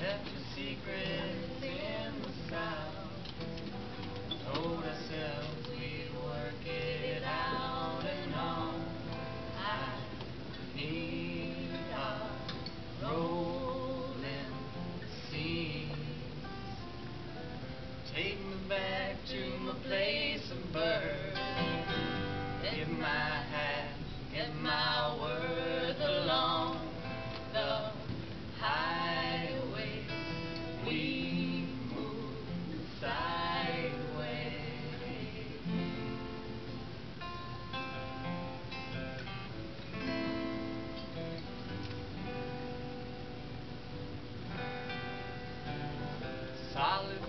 Left your secrets in the sound. Told ourselves we'd work it out and. I need rolling. Take me back to my place and birth. Give my hat, give my word. solid